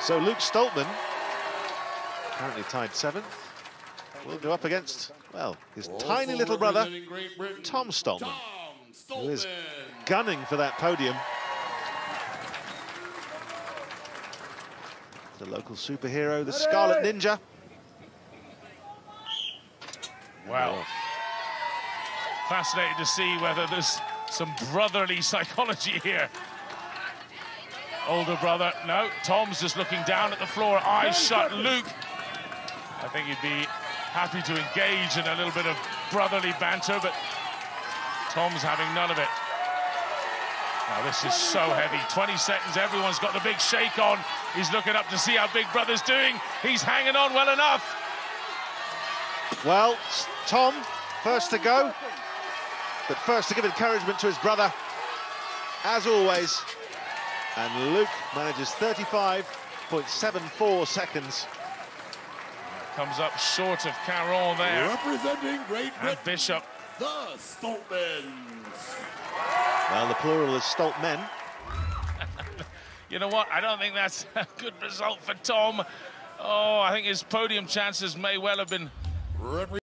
So Luke Stoltman, currently tied seventh, will go up against, well, his tiny little brother, Tom Stoltman, who is gunning for that podium. The local superhero, the Scarlet Ninja. Wow. Fascinating to see whether there's some brotherly psychology here. Older brother, no, Tom's just looking down at the floor, eyes shut. Luke, I think he'd be happy to engage in a little bit of brotherly banter, but Tom's having none of it. Now, this is so heavy. 20 seconds, everyone's got the big shake on. He's looking up to see how Big Brother's doing. He's hanging on well enough. Well, Tom, first to go, but first to give encouragement to his brother, as always. And Luke manages 35.74 seconds. Comes up short of Caron there. Representing Great Britain, Adam Bishop. the Stoltmans. Well, the plural is Stoltmen. You know what? I don't think that's a good result for Tom. Oh, I think his podium chances may well have been Representing